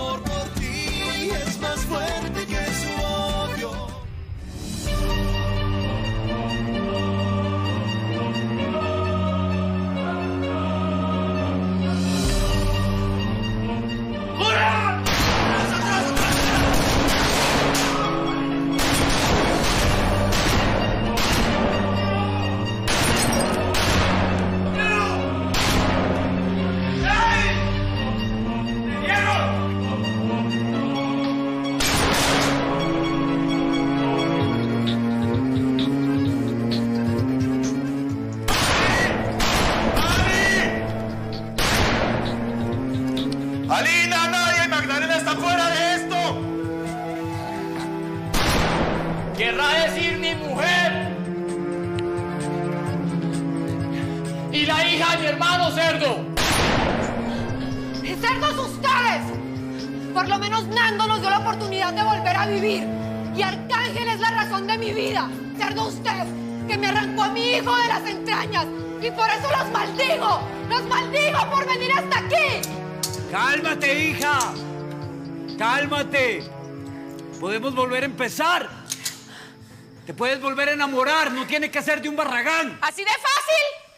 amor Y la hija de mi hermano cerdo. ¡Cerdos ustedes! Por lo menos Nando nos dio la oportunidad de volver a vivir. Y Arcángel es la razón de mi vida. Cerdo usted, que me arrancó a mi hijo de las entrañas. Y por eso los maldigo. Los maldigo por venir hasta aquí. Cálmate, hija. Cálmate. Podemos volver a empezar. Te puedes volver a enamorar. No tiene que ser de un barragán. ¿Así de fácil?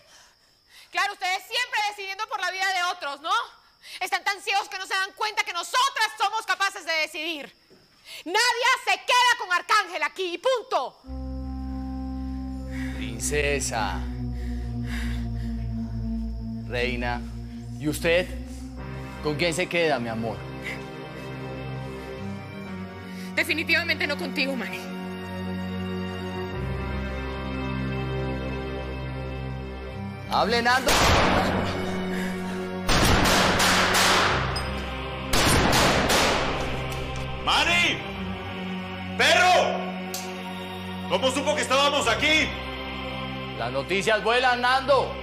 Claro, ustedes siempre decidiendo por la vida de otros, ¿no? Están tan ciegos que no se dan cuenta que nosotras somos capaces de decidir. Nadie se queda con Arcángel aquí, y punto. Princesa. Reina. ¿Y usted? ¿Con quién se queda, mi amor? Definitivamente no contigo, Manny. Hable, Nando. ¡Mani! ¡Perro! ¿Cómo supo que estábamos aquí? Las noticias vuelan, Nando.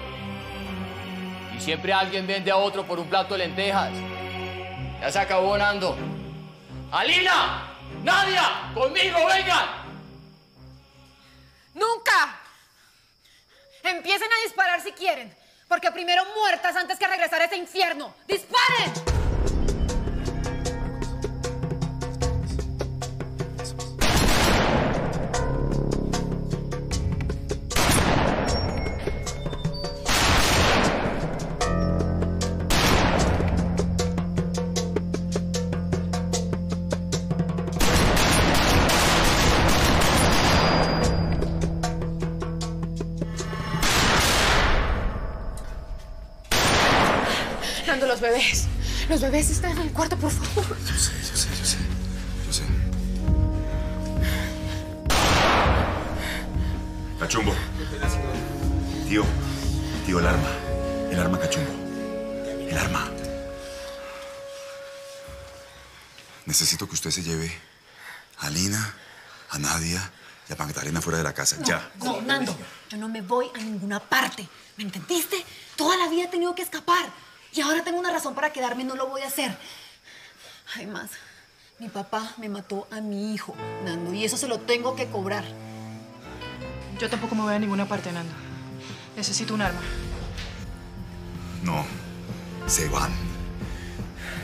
Y siempre alguien vende a otro por un plato de lentejas. Ya se acabó, Nando. ¡Alina! ¡Nadia! ¡Conmigo, vengan! ¡Nunca! Empiecen a disparar si quieren. Porque primero muertas antes que regresar a ese infierno. ¡Disparen! Los bebés. Los bebés están en el cuarto, por favor. Yo sé, yo sé, yo sé. Yo sé. Cachumbo. Tío, tío, el arma. El arma, cachumbo. El arma. Necesito que usted se lleve a Lina, a Nadia y a Magdalena fuera de la casa. Ya. No, Nando, yo no me voy a ninguna parte. ¿Me entendiste? Toda la vida he tenido que escapar. Y ahora tengo una razón para quedarme y no lo voy a hacer. Además, mi papá me mató a mi hijo, Nando, y eso se lo tengo que cobrar. Yo tampoco me voy a ninguna parte, Nando. Necesito un arma. No. Se van.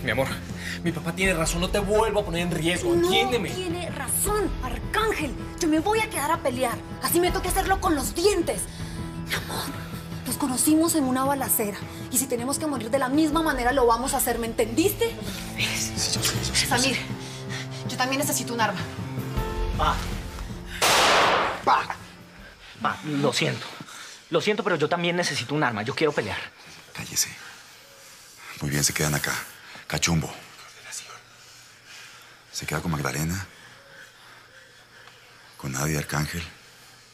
Mi amor, mi papá tiene razón. No te vuelvo a poner en riesgo. Entiéndeme. No tiene razón, Arcángel. Yo me voy a quedar a pelear. Así me toque hacerlo con los dientes. Mi amor, nos conocimos en una balacera. Y si tenemos que morir de la misma manera, lo vamos a hacer. ¿Me entendiste? Sí, yo sé, yo sé. Samir, yo también necesito un arma. Pa. Pa. Pa, lo siento. Lo siento, pero yo también necesito un arma. Yo quiero pelear. Cállese. Muy bien, se quedan acá. Cachumbo. Se queda con Magdalena, con Nadia Arcángel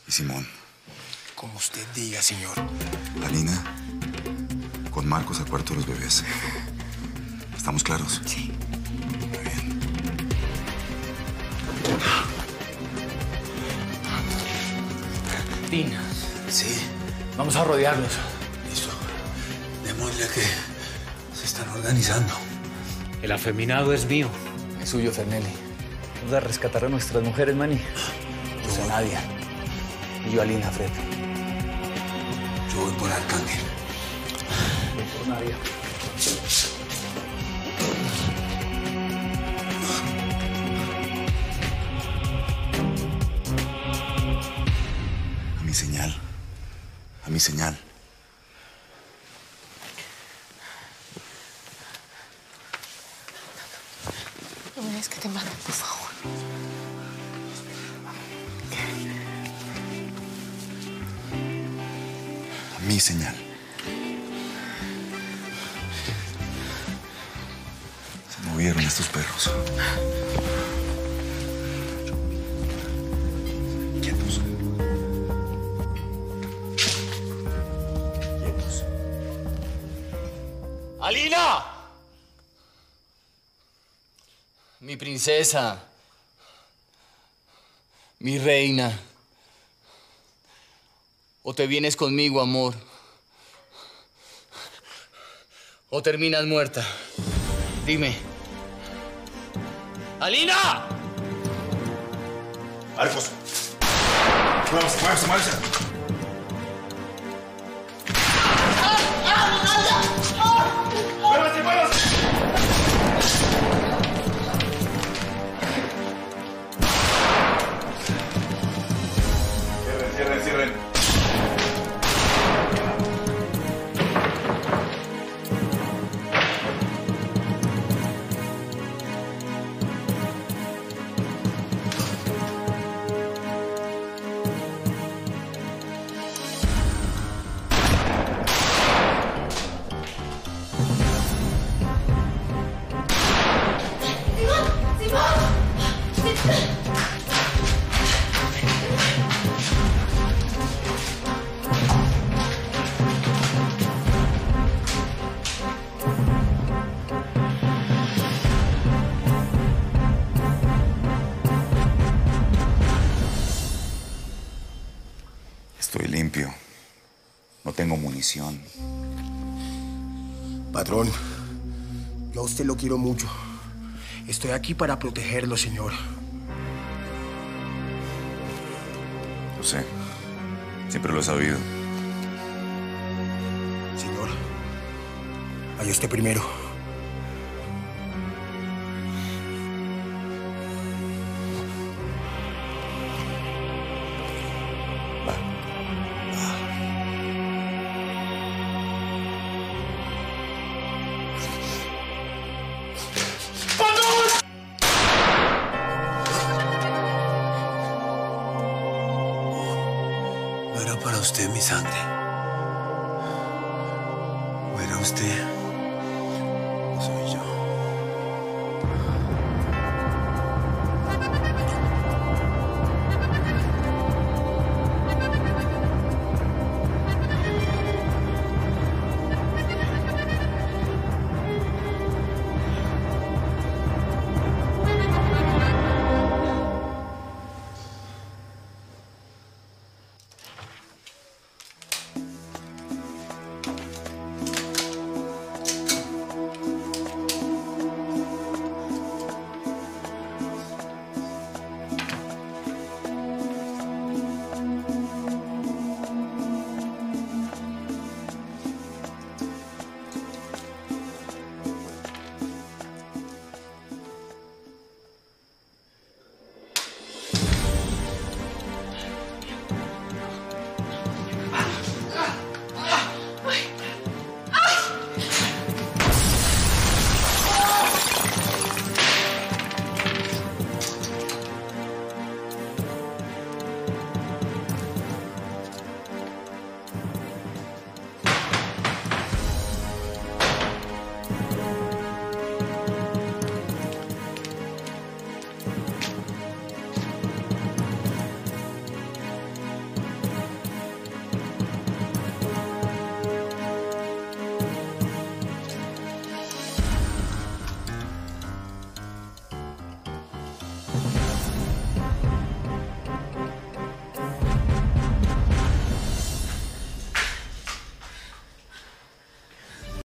y Simón. Como usted diga, señor. Alina, con Marcos al cuarto de los bebés. ¿Estamos claros? Sí. Muy bien. Tina, Sí, vamos a rodearlos. listo. Démosle que se están organizando. El afeminado es mío. Es suyo, Fernelli. Vamos a rescatar a nuestras mujeres, Manny. Yo soy Nadia. Y yo, Alina, Fred. Yo voy por Arcángel. Por A mi señal. A mi señal. No me des que te maten, por favor. Señal. Se movieron estos perros. Quietos. Quietos. ¡Alina! Mi princesa. Mi reina. O te vienes conmigo, amor. O terminas muerta. Dime. ¡Alina! Marcos. Muévanse, muévanse, muévanse. No tengo munición. Patrón, yo a usted lo quiero mucho. Estoy aquí para protegerlo, señor. Lo sé. Siempre lo he sabido. Señor, vaya usted primero. Mi sangre. O era usted